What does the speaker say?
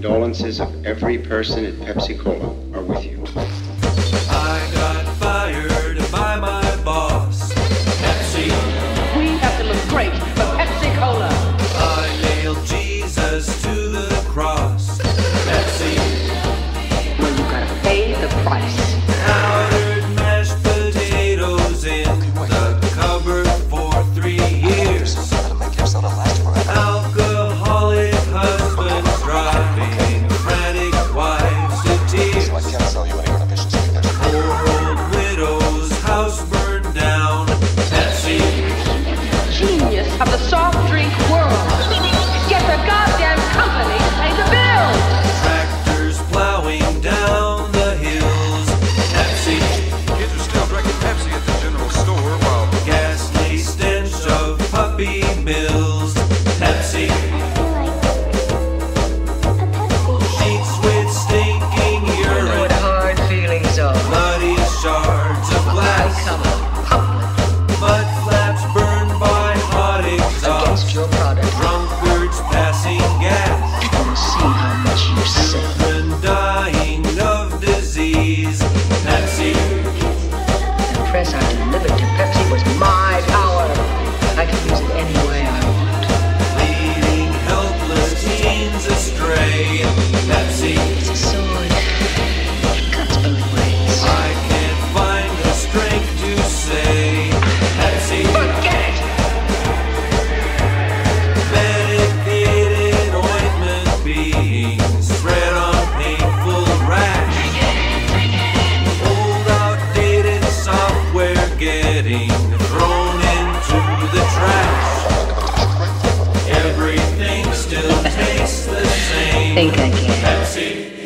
condolences of every person at Pepsi Cola are with you. of the soft drink world. Get the goddamn Think I can. Pepsi.